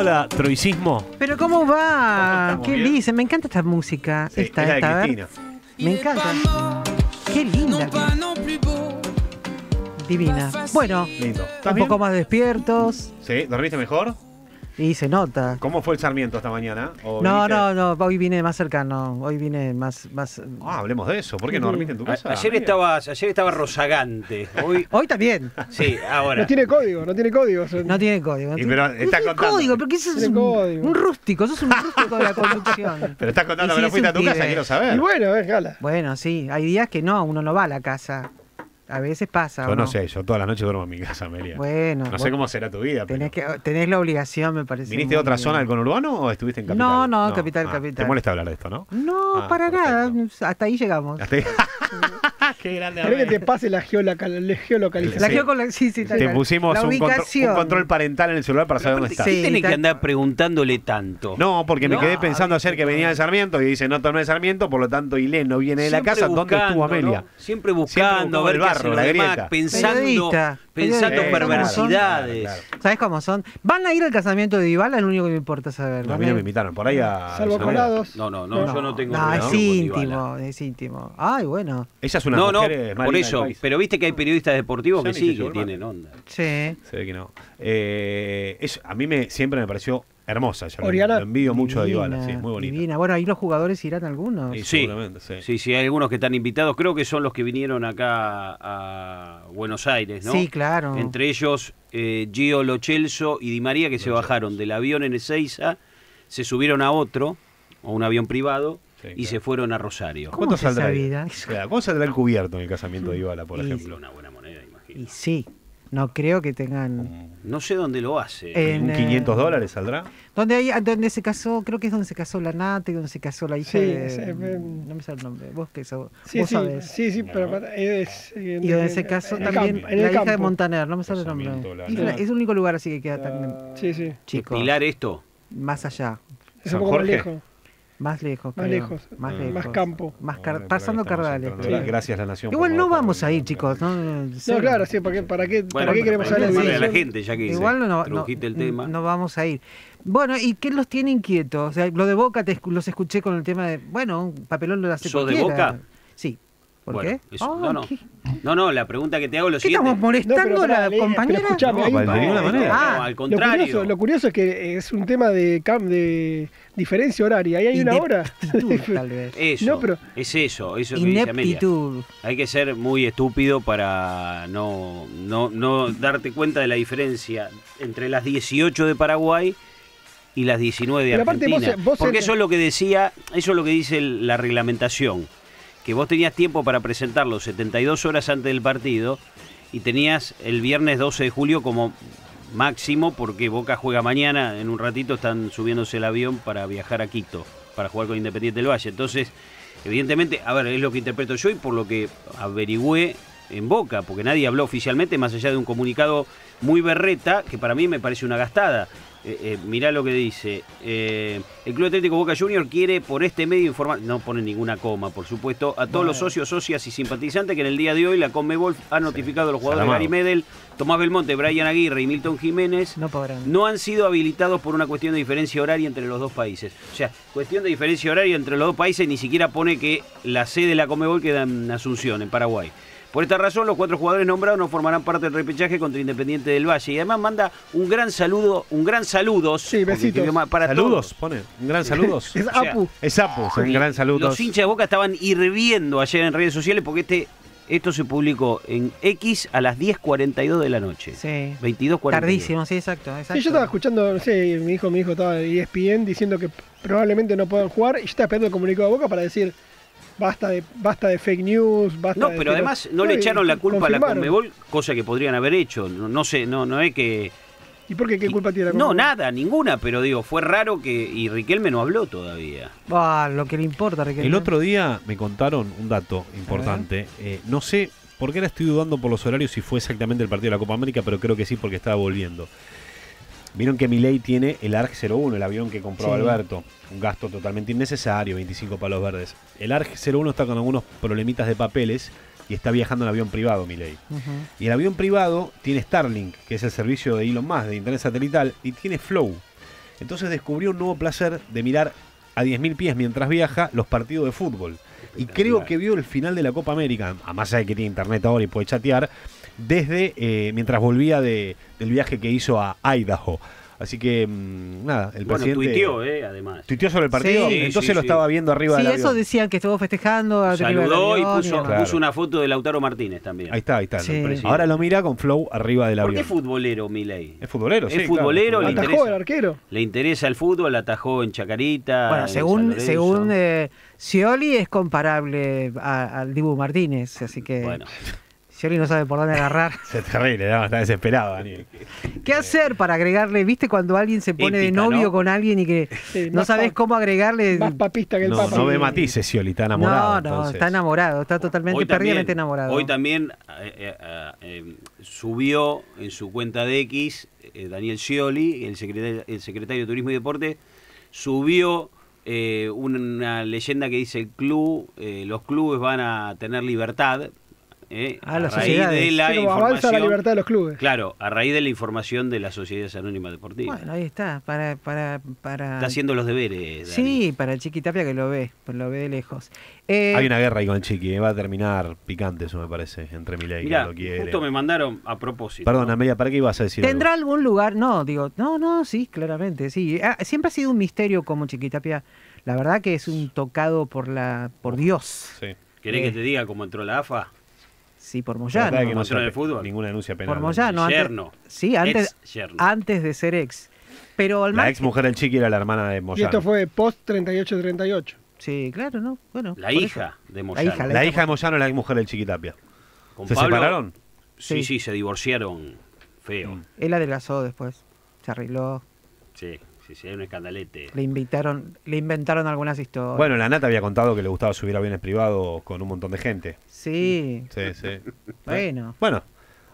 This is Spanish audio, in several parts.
Hola, Troicismo. Pero ¿cómo va? Qué bien. lindo, me encanta esta música. Sí, esta, es la esta. Cristina. Me encanta. Qué linda. Divina. Bueno, Lindo. ¿Estás un bien? poco más despiertos Sí, ¿dormiste mejor? Y se nota. ¿Cómo fue el Sarmiento esta mañana? ¿O No, viniste- no, no, hoy vine más cercano, hoy vine más, más... Ah, hablemos de eso. ¿Por qué no dormiste en tu casa? ayer estabas, ayer estaba rozagante. Hoy, Hoy también. sí, ahora. No tiene código, no tiene código. son- No tiene código. no tiene- pero no está tiene contando. código, porque eso es un, código. un rústico, eso es un rústico de la conducción. Pero estás contando Y que si no fuiste a tu casa, quiero saber. Y bueno, es gala. Bueno, sí, hay días que no, uno no va a la casa. A veces pasa. Yo ¿o no sé, yo todas las noches duermo en mi casa, Amelia. Bueno, no sé cómo será tu vida, pero... tenés, que, tenés la obligación, me parece. ¿Viniste de otra bien. zona del conurbano o estuviste en capital? No, no, capital, Ah, capital. ¿Te molesta hablar de esto, no? No, Ah, para perfecto. nada. Hasta ahí llegamos. Hasta ahí- Qué grande. Querés que te pase la, la geolocalización. La Sí. geocolo- sí, sí, Te pusimos un, contro- un control parental en el celular para saber dónde estás. Sí, ¿Qué tal- que andar preguntándole tanto? No, porque me No, quedé pensando ayer que venía de Sarmiento y dice no torné de Sarmiento, por lo tanto Ilé no viene de la Siempre casa. ¿Dónde estuvo buscando, Amelia? ¿no? Siempre buscando, buscamos ver el qué barro, los la grieta. pensando, Periodista, pensando periodista, perversidades. Claro, claro. ¿Sabes cómo son? Van a ir al casamiento de Dybala, es lo único que me importa saber. No, a mí no me invitaron. Por ahí a. Salvo colados. No, no, no, yo no tengo No, es íntimo, es íntimo. Ay, bueno. Ella es una No, no, más por eso. Pero viste que hay periodistas deportivos que sí, que tienen onda. Sí. Se ve que no. Eh, es- a mí me, siempre me pareció hermosa. Yo lo- Oriana. lo envidio mucho a Dybala, sí, muy bonita. divina. Bueno, ahí los jugadores irán algunos. Sí, Sí. seguramente, sí. Sí, sí, hay algunos que están invitados. Creo que son los que vinieron acá a Buenos Aires, ¿no? Sí, claro. Entre ellos eh, Gio Lochelso y Di María que se bajaron del avión en Ezeiza, se subieron a otro, a un avión privado, Sí, y claro. se fueron a Rosario. ¿Cómo ¿Cuánto saldrá? Claro, ¿Cuánto saldrá el cubierto en el casamiento de Dybala, por Y- ejemplo? Una buena moneda, imagino. Y sí, no creo que tengan... No sé dónde lo hace. En, un eh, 500 dólares saldrá. Donde, hay, donde se casó, creo que es donde se casó la Nate, donde se casó la hija Sí, de... sí, eh, no me sale el nombre, vos que sos, Sí, vos sí, sabés. sí, sí, pero es. eh, Y donde en- se casó también campo, la hija de. Montaner, no me sale el nombre. la- Y la- Es el único lugar así que queda tan Sí, sí. chico. Pilar esto. Más allá, Es un poco más Jorge. lejos. Más lejos. Más creo. lejos, Más Ah. lejos. Más campo. Más car- ahí pasando Cardales. Gracias, la Nación. Igual no vamos a el- chicos. No, No, claro, sí, ¿para qué, para qué, Bueno, para qué queremos para de a la eso? gente, ya que Igual no, no, el tema. no vamos a ir. Bueno, ¿y qué los tiene inquietos? O sea, lo de Boca te los escuché con el tema de, bueno, un papelón lo hace ¿Sos de cualquiera. Boca? Sí. ¿Por Bueno, qué? eso- Ah, no, no. ¿qué, No, no, la pregunta que te hago es lo qué siguiente. estamos molestando No, pero a la compañera? pero escuchame, No, de ninguna manera. Ah, No, al Lo contrario. curioso, lo curioso es que es un tema de, cam- de diferencia horaria. Ahí hay una hora. Ineptitud, tal vez. Eso, No, pero- es eso, eso es lo que. Ineptitud. Hay que ser muy estúpido para no, no, no darte cuenta de la diferencia entre las 18 de Paraguay y las 19 de Argentina. vos- vos Porque eso es lo que decía, eso es lo que dice la reglamentación, que vos tenías tiempo para presentarlo 72 horas antes del partido y tenías el viernes 12 de julio como máximo porque Boca juega mañana, en un ratito están subiéndose el avión para viajar a Quito, para jugar con Independiente del Valle. Entonces, evidentemente, a ver, es lo que interpreto yo y por lo que averigüé en Boca, porque nadie habló oficialmente más allá de un comunicado muy berreta, que para mí me parece una gastada. Eh, eh, mirá lo que dice. eh, el Club Atlético Boca Junior quiere por este medio informar, no pone ninguna coma, por supuesto, a todos los socios, socias y simpatizantes que en el día de hoy la Conmebol ha notificado a los jugadores Salamado. Gary Medel, Tomás Belmonte, Brian Aguirre y Milton Jiménez No no han sido habilitados por una cuestión de diferencia horaria entre los dos países. O sea, cuestión de diferencia horaria entre los dos países ni siquiera pone que la sede de la Comebol queda en Asunción, en Paraguay. Por esta razón, los cuatro jugadores nombrados no formarán parte del repechaje contra Independiente del Valle. Y además manda un gran saludo, un gran saludos. Sí, besitos. para Saludos, todos. pone. Un gran saludos. Es O sea, Apu. Es Apu, un gran saludo. Los hinchas de Boca estaban hirviendo ayer en redes sociales porque este esto se publicó en X a las 10.42 de la noche. Sí. 22.42. Tardísimo, sí, exacto. exacto. Sí, yo estaba escuchando, no sé, mi hijo, mi hijo estaba en ESPN diciendo que probablemente no puedan jugar y yo estaba esperando el comunicado de Boca para decir basta de basta de fake news, basta No, de pero además no le echaron la culpa a la. Conmebol, cosa que podrían haber hecho. No, no sé, no, no es que. ¿Y por qué qué culpa tiene la No, Conmebol? nada, ninguna, pero digo, fue raro que. Y Riquelme no habló todavía. Ah, lo que le importa, Riquelme. El otro día me contaron un dato importante. Eh, no sé por qué ahora estoy dudando por los horarios si fue exactamente el partido de la Copa América, pero creo que sí porque estaba volviendo. Vieron que Milei tiene el ARG 01, el avión que compró Sí. Alberto. Un gasto totalmente innecesario, 25 palos verdes. El ARG 01 está con algunos problemitas de papeles y está viajando en avión privado, Milei. Ujú. Y el avión privado tiene Starlink, que es el servicio de Elon Musk de internet satelital, y tiene Flow, Entonces descubrió un nuevo placer de mirar a 10.000 pies mientras viaja los partidos de fútbol. Y creo que vio el final de la Copa América, a más allá de que tiene internet ahora y puede chatear, desde eh, mientras volvía de- del viaje que hizo a Idaho. Así que, mm, nada, el Bueno, presidente... tuiteó, eh, además. ¿Tuiteó sobre el partido? Sí, Entonces sí, lo sí. estaba viendo arriba Sí, del eso avión. decían que estuvo festejando. arriba del Saludó y avión puso, demás. Claro. puso una foto de Lautaro Martínez también. Ahí está, ahí está. Sí. el. Ahora lo mira con flow arriba del ¿Por qué avión. futbolero, Milei? Es futbolero, Es sí, claro, futbolero, le futbolero. interesa. Atajó el arquero. Le interesa el fútbol, atajó en Chacarita. Bueno, en según, según eh, Scioli es comparable al Dibu Martínez, así que Bueno, Scioli no sabe por dónde agarrar. Es terrible, ¿no? está desesperado, Daniel. ¿Qué hacer para agregarle? ¿Viste cuando alguien se pone de novio ¿no? con alguien y que Sí, no sabes cómo agregarle? Más papista que el No, Papa. no ve matices, Scioli, está enamorado. no, no, entonces. está enamorado, está totalmente también, perdidamente enamorado. hoy también eh, eh, eh, eh, subió en su cuenta de X, eh, Daniel Scioli, el secretario, el secretario de Turismo y Deporte, subió eh, una leyenda que dice el club, eh, los clubes van a tener libertad. Eh, Ah, a las raíz sociedades. de la como avanza la información. libertad de los clubes. Claro, a raíz de la información de las sociedades anónimas deportivas. Bueno, ahí está, para... para, para... Está haciendo los deberes. Dani. Sí, para el Chiquitapia que lo ve, lo ve de lejos. Eh, Hay una guerra ahí con el Chiqui, eh, va a terminar picante eso me parece, entre Milei Mirá, lo quiere. justo me mandaron a propósito. Perdón, Amelia, ¿para qué ibas a decir ¿Tendrá algo? algún lugar? No, digo, no, no, sí, claramente, sí. Ah, siempre ha sido un misterio como Chiquitapia. La verdad que es un tocado por la por Dios. Sí. ¿Querés Eh. que te diga cómo entró la AFA? Sí, por La Moyano. que no se fútbol. ninguna denuncia penal. Por Moyano. antes- Yerno. Sí, antes, Ex yerno. antes de ser ex. Pero al La ex mujer del Chiqui era la hermana de Y Moyano. esto fue post 38-38. Sí, claro, ¿no? Bueno. La hija eso. de Moyano. hija, La hija de Moyano es la ex mujer del Chiquitapia. Con ¿Se Pablo- separaron? Sí, Sí. sí, se divorciaron feo. Mm. Él adelgazó después. Se arregló. Sí, sí, sí, era un escandalete. Le invitaron, le inventaron algunas historias. Bueno, la Nata había contado que le gustaba subir aviones privados con un montón de gente. Sí. Sí, sí. Bueno. Bueno,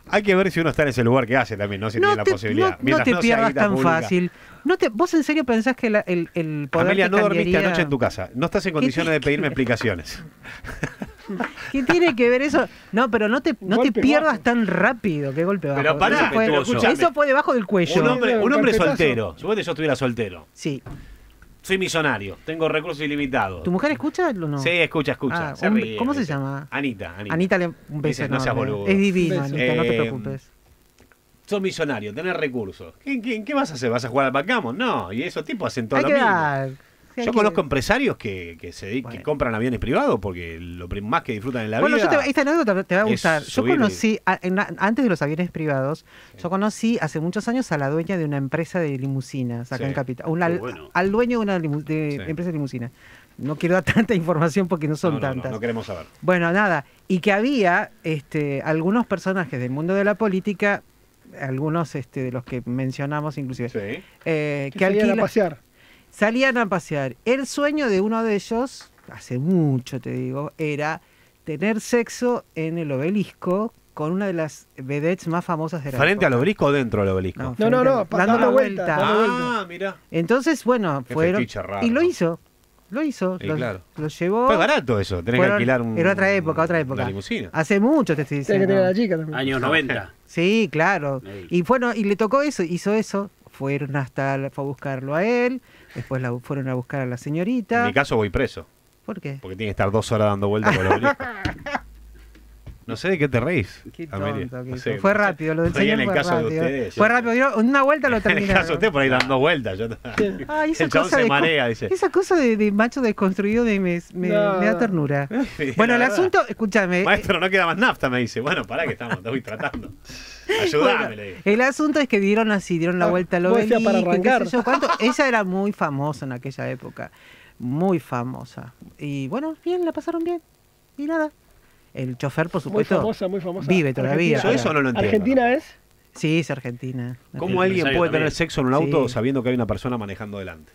hay que ver si uno está en ese lugar que hace también, ¿no? Si no tiene la te, posibilidad. no- te pierdas tan pública. fácil. No te, ¿Vos en serio pensás que la- el, el poder Amelia, no dormiste anoche en tu casa. No estás en condiciones de pedirme explicaciones. ¿Qué tiene que ver eso? No, pero no te, no te pierdas bajo. tan rápido. ¿Qué golpe bajo? Pero pará, eso, fue, eso fue debajo del cuello. Un hombre, un hombre soltero. Suponete yo estuviera soltero. Sí. Soy millonario. Tengo recursos ilimitados. ¿Tu mujer escucha o no? Sí, escucha, escucha. Ah, se un- ríe, ¿Cómo se llama? Anita. Anita. Anita, le, un beso Dice, no seas boludo. Es divino. Anita, no te Eh, preocupes. Sos millonario, tenés recursos. ¿Qué, qué, qué vas a hacer? ¿Vas a jugar al backgammon? No, y esos tipos hacen todo Hay lo que mismo. dar. Yo que- conozco empresarios que, que se Bueno. que compran aviones privados porque lo más que disfrutan en la Bueno, vida. yo te, esta anécdota te va a gustar. Yo conocí, a- en- antes de los aviones privados, yo conocí hace muchos años a la dueña de una empresa de limusinas acá Sí. en Capital. Al, bueno. al dueño de una limu- de Sí. empresa de limusinas. No quiero dar tanta información porque no son No, no, no, tantas. no queremos saber. Bueno, nada. Y que había este, algunos personajes del mundo de la política, algunos este, de los que mencionamos inclusive, Sí. eh, Que que salían a pasear. Salían a pasear. El sueño de uno de ellos, hace mucho te digo, era tener sexo en el obelisco con una de las vedettes más famosas de la ¿Frente al época. obelisco o dentro del obelisco? No, No, no, no, al- dando la vuelta, vuelta. Ah, mira. Entonces, bueno, Qué fueron raro, y lo ¿no? hizo. Lo hizo, Sí, lo, claro. lo llevó. Fue barato eso, tenés que alquilar un. Era otra época, otra época. Una limusina. Hace mucho te estoy Tiene que tener a diciendo. la chica también. Años 90. Sí, claro. Y bueno, y le tocó eso, hizo eso. Fueron hasta, la- fue a buscarlo a él, después la fueron a buscar a la En señorita. mi caso voy preso, ¿Por qué? porque tiene que estar dos horas dando vueltas por obelisco. No sé de qué te reís. Qué tonto, No sé. Fue rápido, lo del Estoy señor en el fue caso rápido. de ustedes. Fue yo- rápido, dio una vuelta lo En el caso de usted por ahí dando vueltas. Yo... Ay, esa el chabón cosa se de marea, dice. Esa cosa de, de macho desconstruido de me, me- No. me da ternura. Sí, Bueno, la el verdad. asunto, escúchame. Maestro, no queda más nafta, me dice. Bueno, pará que estamos, te voy tratando. Ayúdame, le digo. El asunto es que dieron así, dieron la Ah, vuelta al vos decías obelisco, para y qué sé arrancar. yo cuánto. Ella era muy famosa en aquella época, muy famosa. Y bueno, bien, la pasaron bien. Y nada. El chofer, por Muy supuesto, famosa, muy famosa. vive todavía. Yo eso no lo entiendo. Argentina es. sí, es argentina. ¿Cómo alguien puede tener sexo en un auto Sí. sabiendo que hay una persona manejando delante?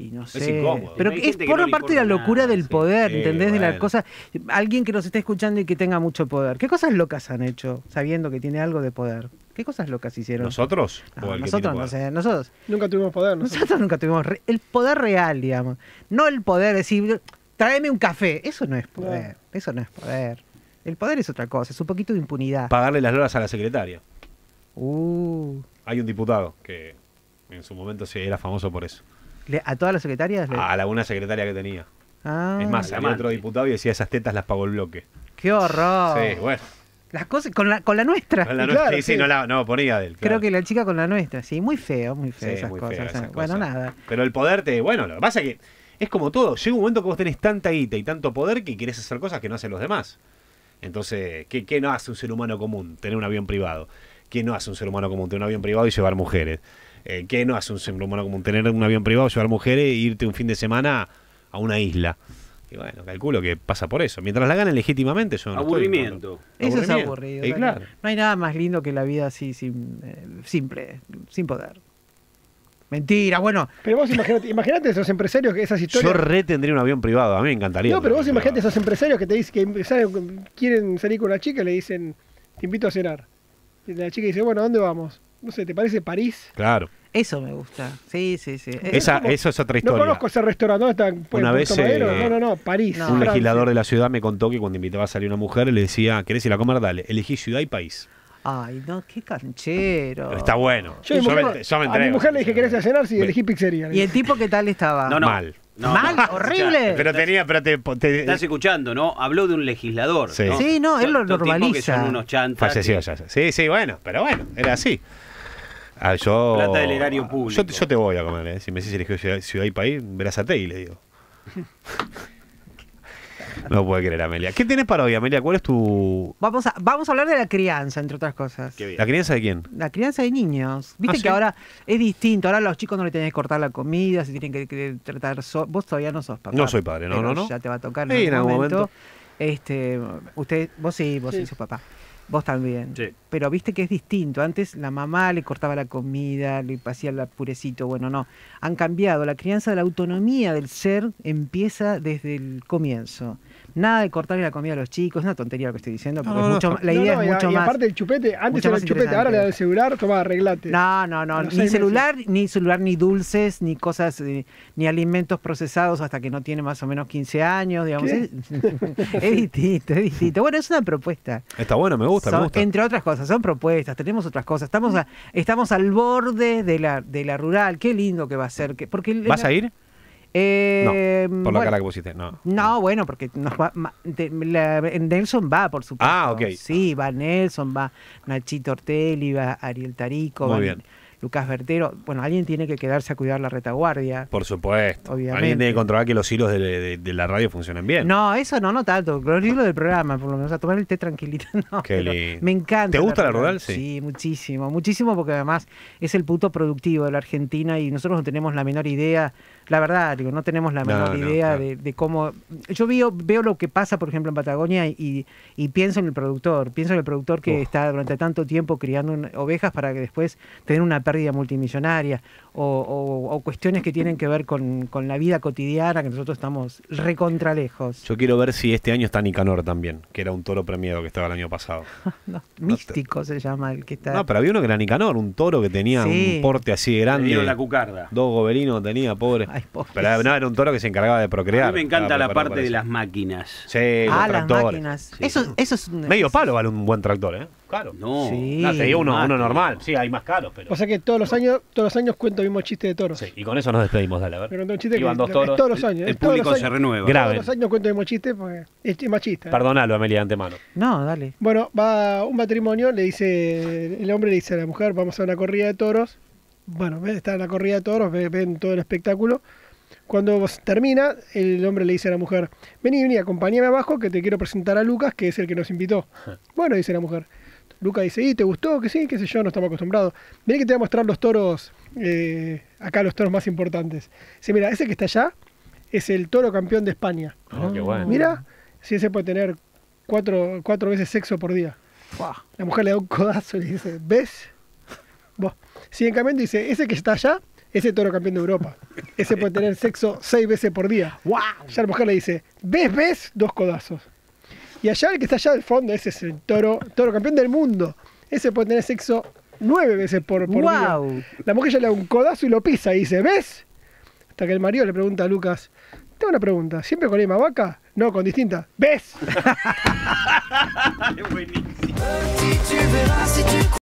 Y no sé. incómodo. Pero es por no parte de la locura nada, del poder, Sí, ¿entendés? De la cosa. Alguien que nos esté escuchando y que tenga mucho poder. ¿Qué cosas locas han hecho sabiendo que tiene algo de poder? ¿Qué cosas locas hicieron? ¿Nosotros? No, ¿O el que nosotros no sé, nosotros, Nunca tuvimos poder. nosotros. nosotros nunca tuvimos re- el poder real, digamos. No el poder decir, tráeme un café. Eso no es poder. Eso no es poder. El poder es otra cosa, es un poquito de impunidad. Pagarle las loras a la secretaria. Uh, Hay un diputado que En su momento sí, era famoso por eso. ¿A todas las secretarias? le- A la una secretaria que tenía. Ah, es más, la salía otro diputado y decía esas tetas las pagó el bloque. ¡Qué horror! Sí, bueno. Las cosas con la, con la nuestra. La claro, no- sí, sí, sí. no la no, ponía de él. Creo claro. que la chica con la nuestra. Sí, muy feo, muy feo Sí, esas muy cosas. feo bueno, cosas. nada. Pero el poder te. Bueno, lo que pasa es que es como todo. Llega un momento que vos tenés tanta guita y tanto poder que querés hacer cosas que no hacen los demás. Entonces, ¿qué, qué no hace un ser humano común? Tener un avión privado. ¿Qué no hace un ser humano común? Tener un avión privado y llevar mujeres. Eh, ¿Qué no hace un ser humano común? Tener un avión privado, llevar mujeres e irte un fin de semana a una isla. Y bueno, calculo que pasa por eso. Mientras la ganen legítimamente, yo no estoy Aburrimiento. Eso es aburrido. Y Dani. claro. No hay nada más lindo que la vida así, sin, eh, simple, sin poder. Mentira, bueno. Pero vos imaginate, imaginate esos empresarios que esas Yo historias. re tendría un avión privado. A mí me encantaría. No, pero vos imaginate privado. esos empresarios que te dicen que saben- quieren salir con una chica y le dicen, te invito a cenar. Y la chica dice, bueno, ¿a dónde vamos? No sé, ¿te parece París? Claro. Eso me gusta. Sí, sí, sí. Esa, como- eso es otra No historia. conozco ese restaurante, ¿dónde están? ¿En Una vez, eh, No, no, no, París. No. Un Francia. legislador de la ciudad me contó que cuando invitaba a salir una mujer le decía, ¿querés ir a comer? Dale, elegí ciudad y país. Ay, no, qué canchero. Pero está bueno. Yo, a mi mujer- me, yo me a mi mujer le dije, ¿querés ir a cenar? Sí, Me- elegí pizzería. ¿Y el tipo qué tal estaba? No, no. Mal. No, Mal, no. horrible. Pero tenía, pero te, te- Estás escuchando, ¿no? Habló de un legislador. Sí. ¿no? Sí, no, él lo tipos que normaliza. son unos chantas. falleció que- ya. Sí, sí, bueno, pero bueno, era así. Ah, yo, Plata del erario público. Yo, te- yo te voy a comer, ¿eh? Si me decís elegir ciudad, ciudad y país, verás a y le digo. no puede creer, Amelia. ¿Qué tienes para hoy, Amelia? ¿Cuál es tu. Vamos a, vamos a hablar de la crianza, entre otras cosas. Qué bien. ¿La crianza de quién? La crianza de niños. Viste Ah, que ¿sí? ahora es distinto. Ahora a los chicos no le tenés que cortar la comida, se tienen que, que tratar. so- Vos todavía no sos papá. No soy padre, no, no, no. Ya te va a tocar Sí, en algún momento. Este, usted, vos sí, vos sí, Sí. sos papá. Vos también. Sí. Pero viste que es distinto. Antes la mamá le cortaba la comida, le hacía el purecito. Bueno, no. Han cambiado. La crianza de la autonomía del ser empieza desde el comienzo. Nada de cortarle la comida a los chicos. Es una tontería lo que estoy diciendo. Porque No, es mucho, la idea no, es mucho y más. aparte el chupete, antes era el chupete, ahora le da el celular, toma, arreglate. No, no, no, ni celular, ni celular, ni dulces, ni cosas, eh, ni alimentos procesados hasta que no tiene más o menos 15 años, digamos. ¿Qué? Es, es distinto, es distinto. Bueno, es una propuesta. Está bueno, me gusta, Son- me gusta. Entre otras cosas, son propuestas, tenemos otras cosas. Estamos, a- estamos al borde de la, de la rural. Qué lindo que va a ser. Que, porque el- ¿Vas la- a ir? Eh, Por la bueno, cara que pusiste. No. no, bueno, porque nos va, ma- de- la- Nelson va, por supuesto. Ah, ok. Sí, va Nelson, va Nachito Ortelli, va Ariel Tarico, Muy bien. Lucas Vertero. Bueno, alguien tiene que quedarse a cuidar la retaguardia. Por supuesto. Obviamente. Alguien tiene que controlar que los hilos de, de- de la radio funcionen bien. No, eso no, no tanto. Lo libro del programa, por lo menos, a tomar el té tranquilito. No, Qué lindo. Me encanta. ¿Te gusta la rural? Sí. Sí, muchísimo. Muchísimo porque además es el punto productivo de la Argentina y nosotros no tenemos la menor idea. La verdad, digo, no tenemos la No, menor no, idea claro. de, de cómo. Yo veo, veo lo que pasa, por ejemplo, en Patagonia y, y pienso en el productor. Pienso en el productor que Uf. está durante tanto tiempo criando ovejas para que después tener una pérdida multimillonaria o, o- o cuestiones que tienen que ver con, con la vida cotidiana que nosotros estamos recontra lejos. Yo quiero ver si este año está Nicanor también, que era un toro premiado que estaba el año pasado. No, místico se llama el que está. No, pero había uno que era Nicanor, un toro que tenía Sí. un porte así grande. la cucarda. Dos goberinos tenía, pobre. Ay, pobre. Pero no, era un toro que se encargaba de A procrear. mí me encanta la parte de las máquinas. Sí, los ah, las tractores. máquinas. Sí. Eso, eso es un- Medio palo vale un buen tractor, ¿eh? Claro. No. Sí. No, te digo uno, uno normal. Sí, hay más caros, pero. O sea que todos los años, todos los años cuento el mismo chiste de toros. Sí, y con eso nos despedimos, dale, a ver. contó un chiste Iban que dos toros. todos los años. El es todos público los se años. renueva. Gra- Todos los años cuento el mismo chiste porque es machista. ¿eh? Perdonalo, Amelia, de antemano. No, dale. Bueno, va un matrimonio, le dice, el hombre le dice a la mujer, vamos a una corrida de toros. Bueno, ven, está en la corrida de toros, ve- ven todo el espectáculo. Cuando termina, el hombre le dice a la mujer, vení, vení, acompáñame abajo que te quiero presentar a Lucas, que es el que nos invitó. Bueno, dice la mujer. Lucas dice, ¿y te gustó? Que sí, qué sé yo, no estamos acostumbrados. Vení que te voy a mostrar los toros, eh, acá los toros más importantes. Dice, mira, ese que está allá es el toro campeón de España. Oh, qué bueno. Mira, si ese puede tener cuatro, cuatro veces sexo por día. Buah. La mujer le da un codazo y le dice, ¿ves? Vos. Si en cambio dice, ese que está allá, ese toro campeón de Europa. Ese puede tener sexo seis veces por día. Ya la mujer le dice, ¿ves, ves? Dos codazos. Y allá el que está allá al fondo, ese es el toro, toro campeón del mundo. Ese puede tener sexo nueve veces por, por día. Guau. La mujer ya le da un codazo y lo pisa y dice, ¿ves? Hasta que el marido le pregunta a Lucas, tengo una pregunta, ¿siempre con la misma vaca? No, con distinta. ¿Ves? Es buenísimo.